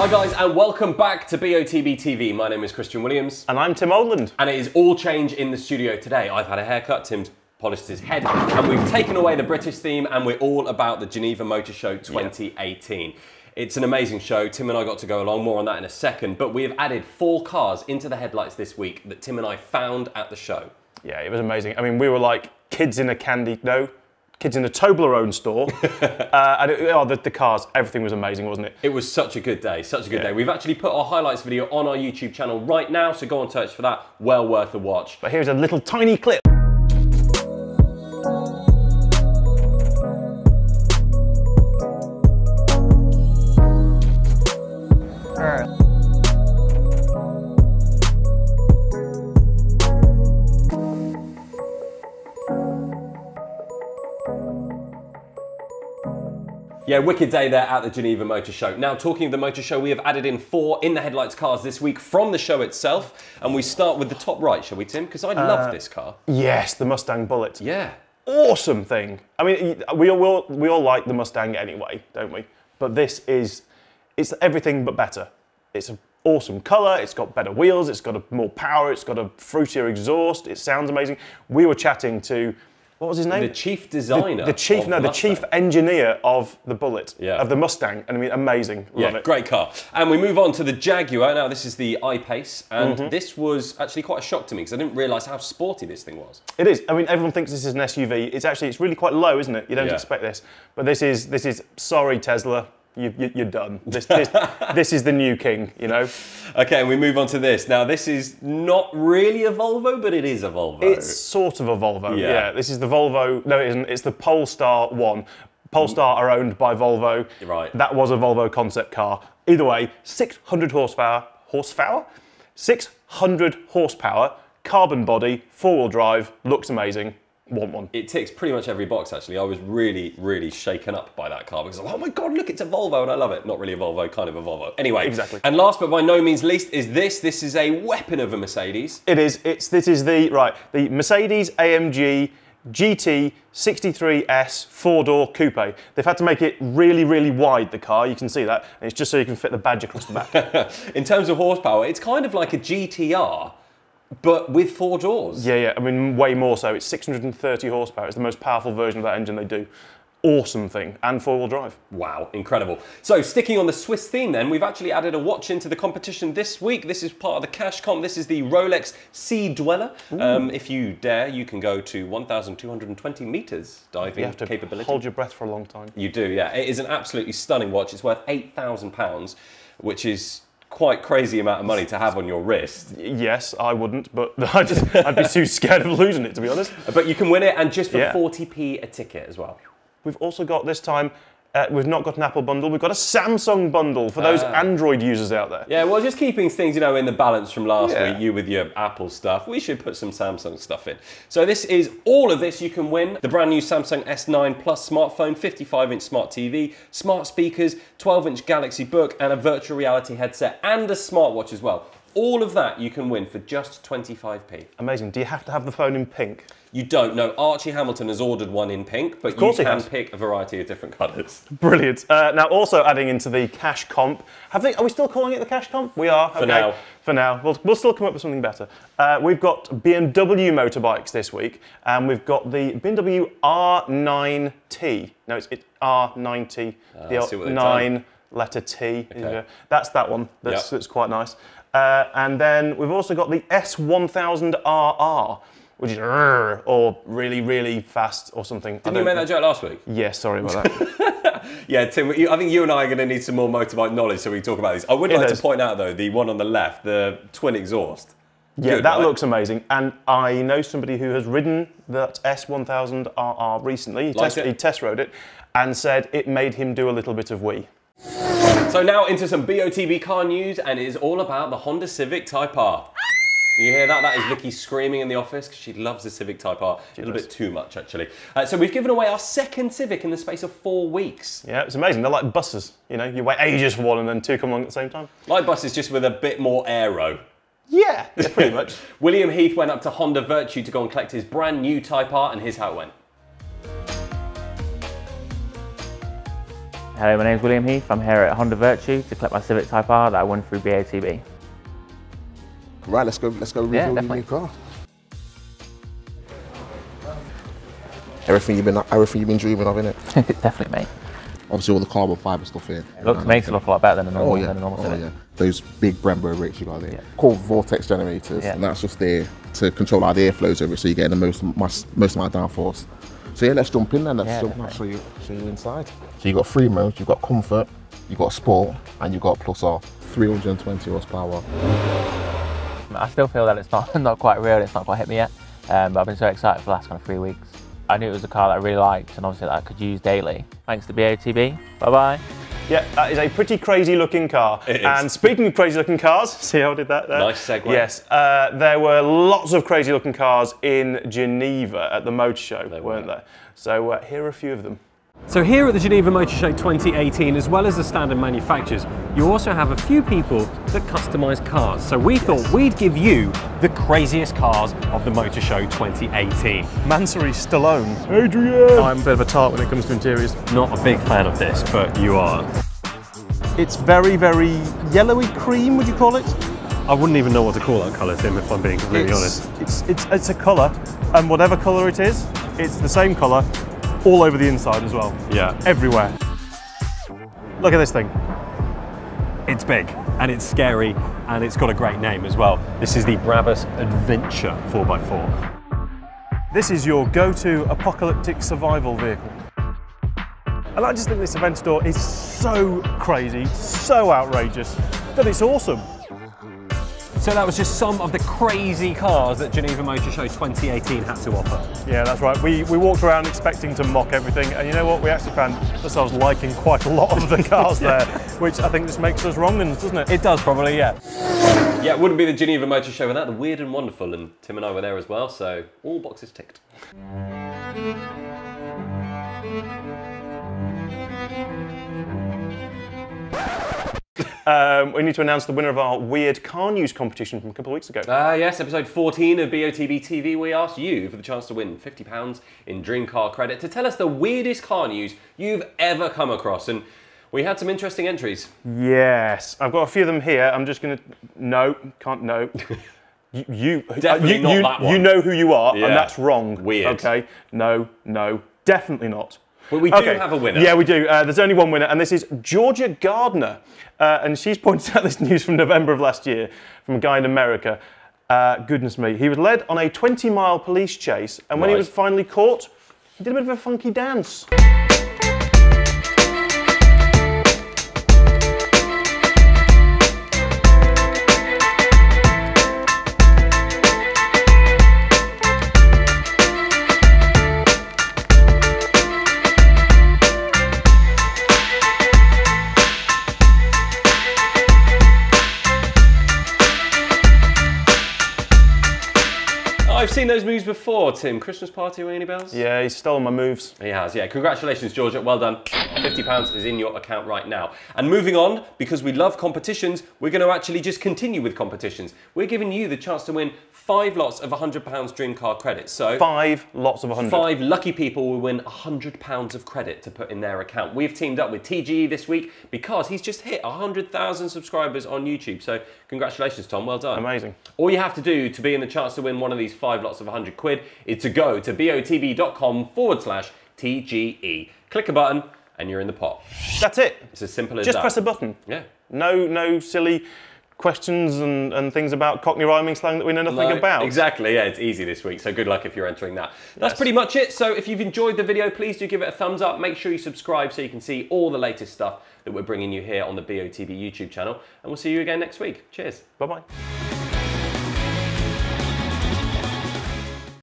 Hi guys, and welcome back to BOTB TV. My name is Christian Williams, And I'm Tim Oldland. and it is all change in the studio today. I've had a haircut, Tim's polished his head, and we've taken away the British theme, and we're all about the Geneva Motor Show 2018. It's an amazing show. Tim and I got to go along, more on that in a second, but we have added four cars into the headlights this week that Tim and I found at the show. Yeah, it was amazing. I mean, we were like kids in a candy, no, kids in a Toblerone store. uh, and it, oh, the, the cars, everything was amazing, wasn't it? It was such a good day, such a good Yeah. day. We've actually put our highlights video on our YouTube channel right now, so go and search for that. Well worth a watch. But here's a little tiny clip. Yeah, wicked day there at the Geneva Motor Show. Now, talking of the motor show, we have added in four in the headlights cars this week from the show itself, and we start with the top right, shall we, Tim? Because I love uh, this car. Yes, the Mustang Bullitt. Yeah. Awesome thing. I mean, we all, we all, we all like the Mustang anyway, don't we? But this is, it's everything but better. It's an awesome colour, it's got better wheels, it's got a, more power, it's got a fruitier exhaust, it sounds amazing. We were chatting to, what was his name? The chief designer. the chief, of no, the Mustang. chief engineer of the Bullitt, Yeah. of the Mustang, and I mean, amazing. Love Yeah, it. great car. And we move on to the Jaguar. Now, this is the I-Pace, and Mm-hmm. this was actually quite a shock to me because I didn't realise how sporty this thing was. It is. I mean, everyone thinks this is an SUV. It's actually, it's really quite low, isn't it? You don't Yeah. expect this, but this is, this is. Sorry, Tesla, you, you, you're done. This, this, this is the new king. You know, Okay, and we move on to this. Now, this is not really a Volvo, but it is a Volvo. it's sort of a Volvo. Yeah. Yeah. This is the Volvo. No, it isn't. It's the Polestar one. Polestar are owned by Volvo. Right. That was a Volvo concept car. Either way, 600 horsepower. Horsepower? 600 horsepower. Carbon body, four-wheel drive. Looks amazing. Want one. it ticks pretty much every box actually. I was really, really shaken up by that car because like, oh my god, look, it's a Volvo and I love it. Not really a Volvo, kind of a Volvo. Anyway, Exactly. And last but by no means least is this. This is a weapon of a Mercedes. It is. It's this is the right the Mercedes AMG GT 63S four-door coupe. They've had to make it really, really wide. The car, you can see that, and it's just so you can fit the badge across the back. In terms of horsepower, it's kind of like a GTR, but with four doors. yeah, yeah. I mean, way more so. It's 630 horsepower. It's the most powerful version of that engine they do. Awesome thing, and four-wheel drive. Wow, incredible. So, sticking on the Swiss theme, then, we've actually added a watch into the competition this week. This is part of the cash comp. This is the Rolex Sea Dweller. Um, if you dare, you can go to 1,220 meters diving You have to capability. hold your breath for a long time. You do, yeah. It is an absolutely stunning watch. It's worth £8,000, which is quite crazy amount of money to have on your wrist. Yes, I wouldn't, but I'd, just, I'd be too scared of losing it, to be honest. But you can win it, and just for Yeah. 40p a ticket as well. We've also got this time, uh, we've not got an Apple bundle, we've got a Samsung bundle for those Android users out there. Yeah, well, just keeping things, you know, in the balance from last Yeah. week, you with your Apple stuff, we should put some Samsung stuff in. So this is all of this you can win. The brand new Samsung S9 Plus smartphone, 55-inch smart TV, smart speakers, 12-inch Galaxy Book, and a virtual reality headset, and a smartwatch as well. All of that you can win for just 25p. Amazing. Do you have to have the phone in pink? You don't know. Archie Hamilton has ordered one in pink, but you can has. pick a variety of different colours. Brilliant. Uh, now, also adding into the cash comp, have they, are we still calling it the cash comp? We are. For now. For now. We'll, we'll still come up with something better. Uh, we've got BMW motorbikes this week, and we've got the BMW R9T. No, it's, it's R90. the I see what they've 9 letter T. Okay. That's that one. That's, Yep. that's quite nice. Uh, and then we've also got the S1000RR, which is or really, really fast or something. Didn't you make that joke last week? Yeah, sorry about that. Yeah, Tim, I think you and I are going to need some more motorbike knowledge so we can talk about these. I would like is. to point out, though, the one on the left, the twin exhaust. Yeah, Good, that right? looks amazing. And I know somebody who has ridden that S1000RR recently. He, test, he test rode it and said it made him do a little bit of wee. So now into some BOTB car news, and it is all about the Honda Civic Type R. You hear that? That is Vicky screaming in the office because she loves the Civic Type R. A little bit too much, actually. Uh, so we've given away our second Civic in the space of four weeks. Yeah, it's amazing. They're like buses. You know, you wait ages for one and then two come along at the same time. Light buses just with a bit more aero. Yeah, yeah pretty much. William Heath went up to Honda Virtue to go and collect his brand new Type R, and here's how it went. Hello, my name is William Heath. I'm here at Honda Virtue to collect my Civic Type R that I won through BOTB. Right, let's go. Let's go Yeah, review your definitely. new car. Everything you've been, everything you've been dreaming of, innit? Definitely, mate. Obviously, all the carbon fibre stuff here. Looks, makes it look a lot better than a normal, Oh yeah, than a normal oh yeah. Those big Brembo brakes you got there, Yeah. called vortex generators, Yeah. and that's just there to control our the air flows over, it, so you're getting the most most, most amount of downforce. So yeah, let's jump in then. Let's Yeah, jump. I'll show you, show you inside. So you have got three modes. You've got comfort, you've got sport, and you've got plus R. 320 horsepower. I still feel that it's not not quite real. It's not quite hit me yet. Um, but I've been so excited for the last kind of three weeks. I knew it was a car that I really liked, and obviously that I could use daily. Thanks to BOTB. Bye bye. Yeah, that is a pretty crazy looking car. It is. And speaking of crazy looking cars, see how I did that there? Nice segue. Yes, uh, there were lots of crazy looking cars in Geneva at the motor show, There weren't were. there? So uh, here are a few of them. So here at the Geneva Motor Show 2018, as well as the standard manufacturers, you also have a few people that customise cars. So we thought we'd give you the craziest cars of the Motor Show 2018. Mansory Stallone. Adrian! I'm a bit of a tart when it comes to interiors. Not a big fan of this, but you are. It's very, very yellowy cream, would you call it? I wouldn't even know what to call that colour, Tim, if I'm being completely it's, honest. It's, it's, it's a colour, and whatever colour it is, it's the same colour all over the inside as well. Yeah. Everywhere. Look at this thing. It's big and it's scary and it's got a great name as well. This is the Brabus Adventure 4x4. This is your go-to apocalyptic survival vehicle. And I just think this event store is so crazy, so outrageous, that it's awesome. So that was just some of the crazy cars that Geneva Motor Show 2018 had to offer. Yeah, that's right. We, we walked around expecting to mock everything, and you know what? We actually found ourselves liking quite a lot of the cars there, which I think just makes us wrong, doesn't it? It does probably, yeah. Yeah, it wouldn't be the Geneva Motor Show without the weird and wonderful, and Tim and I were there as well, so all boxes ticked. Um, we need to announce the winner of our weird car news competition from a couple of weeks ago. Ah, yes, episode 14 of BOTB TV, we asked you for the chance to win £50 in Dream Car Credit to tell us the weirdest car news you've ever come across. And we had some interesting entries. Yes, I've got a few of them here. I'm just going to no, can't no. You, you Definitely you, not you, that You know who you are, Yeah. and that's wrong. Weird. Okay, no, no, definitely not. But we do Okay. have a winner. Yeah, we do. Uh, there's only one winner, and this is Georgia Gardner. Uh, and she's pointed out this news from November of last year from a guy in America. Uh, goodness me. He was led on a 20 mile police chase, and when he was finally caught, he did a bit of a funky dance. I've seen those moves before, Tim. Christmas party, ring any bells? Yeah, he's stolen my moves. He has, yeah. Congratulations, Georgia. Well done. £50 is in your account right now. And moving on, because we love competitions, we're going to actually just continue with competitions. We're giving you the chance to win five lots of £100 Dream Car credit. So, Five lots of a hundred. Five lucky people will win £100 of credit to put in their account. We've teamed up with TGE this week because he's just hit 100,000 subscribers on YouTube. So, congratulations, Tom. Well done. Amazing. All you have to do to be in the chance to win one of these five lots of 100 quid is to go to botb.com forward slash TGE. Click a button and you're in the pot. That's it. It's as simple as Just that. press a button. Yeah. No, no silly questions and, and things about Cockney rhyming slang that we know nothing No, about. Exactly, yeah, it's easy this week, so good luck if you're entering that. That's pretty much it. So if you've enjoyed the video, please do give it a thumbs up. Make sure you subscribe so you can see all the latest stuff that we're bringing you here on the BOTB YouTube channel. And we'll see you again next week. Cheers. Bye bye.